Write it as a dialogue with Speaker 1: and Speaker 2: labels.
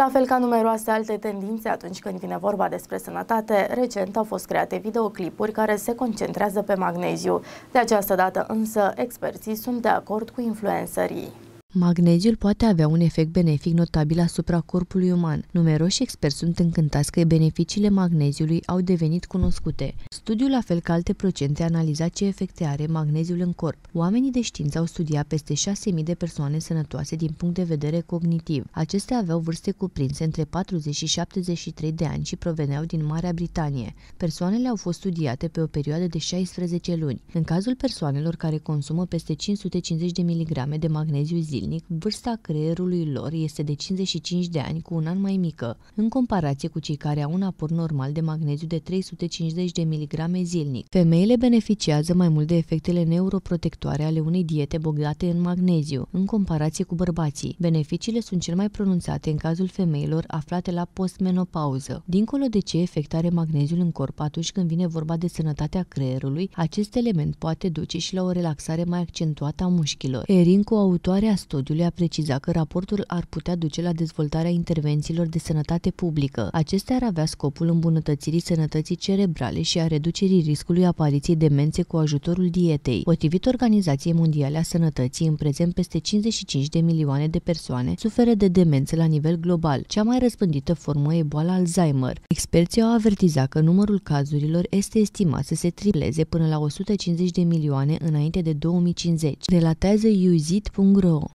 Speaker 1: La fel ca numeroase alte tendințe atunci când vine vorba despre sănătate, recent au fost create videoclipuri care se concentrează pe magneziu. De această dată însă, experții sunt de acord cu influencerii.
Speaker 2: Magneziul poate avea un efect benefic notabil asupra corpului uman. Numeroși experți sunt încântați că beneficiile magneziului au devenit cunoscute. Studiul, la fel ca alte procente, a analizat ce efecte are magneziul în corp. Oamenii de știință au studiat peste 6.000 de persoane sănătoase din punct de vedere cognitiv. Acestea aveau vârste cuprinse între 40 și 73 de ani și proveneau din Marea Britanie. Persoanele au fost studiate pe o perioadă de 16 luni. În cazul persoanelor care consumă peste 550 de mg de magneziu zi, zilnic, vârsta creierului lor este de 55 de ani cu un an mai mică, în comparație cu cei care au un aport normal de magneziu de 350 de mg zilnic. Femeile beneficiază mai mult de efectele neuroprotectoare ale unei diete bogate în magneziu, în comparație cu bărbații. Beneficiile sunt cel mai pronunțate în cazul femeilor aflate la postmenopauză. Dincolo de ce efect are magneziul în corp atunci când vine vorba de sănătatea creierului, acest element poate duce și la o relaxare mai accentuată a mușchilor. Erin, coautoare a studiului a precizat că raportul ar putea duce la dezvoltarea intervențiilor de sănătate publică. Acestea ar avea scopul îmbunătățirii sănătății cerebrale și a reducerii riscului apariției demențe cu ajutorul dietei. Potrivit Organizației Mondiale a Sănătății, în prezent peste 55 de milioane de persoane suferă de demență la nivel global. Cea mai răspândită formă e boala Alzheimer. Experții au avertizat că numărul cazurilor este estimat să se tripleze până la 150 de milioane înainte de 2050, relatează uzit.ro.